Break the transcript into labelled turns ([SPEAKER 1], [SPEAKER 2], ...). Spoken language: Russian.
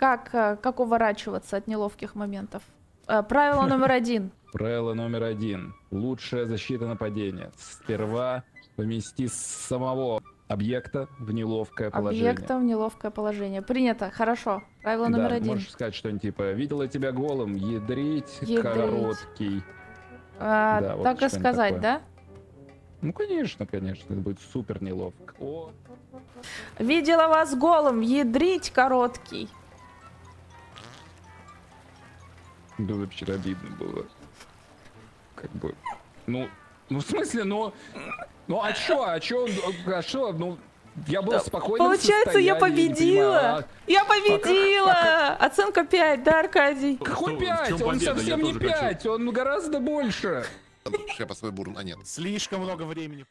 [SPEAKER 1] Как, э, как уворачиваться от неловких моментов? Э, Правило номер один.
[SPEAKER 2] Правило номер один. Лучшая защита нападения. Сперва помести самого объекта в неловкое положение.
[SPEAKER 1] Объекта в неловкое положение. Принято. Хорошо. Правило номер
[SPEAKER 2] да,
[SPEAKER 1] один.
[SPEAKER 2] можешь сказать что-нибудь типа «Видела тебя голым, ядрить,
[SPEAKER 1] Ядрить.
[SPEAKER 2] короткий».
[SPEAKER 1] А,
[SPEAKER 2] да, вот
[SPEAKER 1] так и сказать,
[SPEAKER 2] такое.
[SPEAKER 1] да?
[SPEAKER 2] Ну, конечно, конечно, это будет супер неловко. О,
[SPEAKER 1] Видела вас голым, ядрить короткий.
[SPEAKER 2] Да вообще обидно было. Как бы, ну, ну в смысле, ну, ну а чё, а чё, а чё, ну, я был спокойно.
[SPEAKER 1] Получается, я победила. Я победила! Оценка 5, да, Аркадий?
[SPEAKER 2] Какой
[SPEAKER 3] Что, в
[SPEAKER 2] пять?
[SPEAKER 3] чём
[SPEAKER 2] Он
[SPEAKER 3] победа? Я
[SPEAKER 2] совсем не
[SPEAKER 3] тоже хочу.
[SPEAKER 2] пять, он гораздо больше.
[SPEAKER 4] Шляпа свой бурн, а нет.
[SPEAKER 3] Слишком много времени.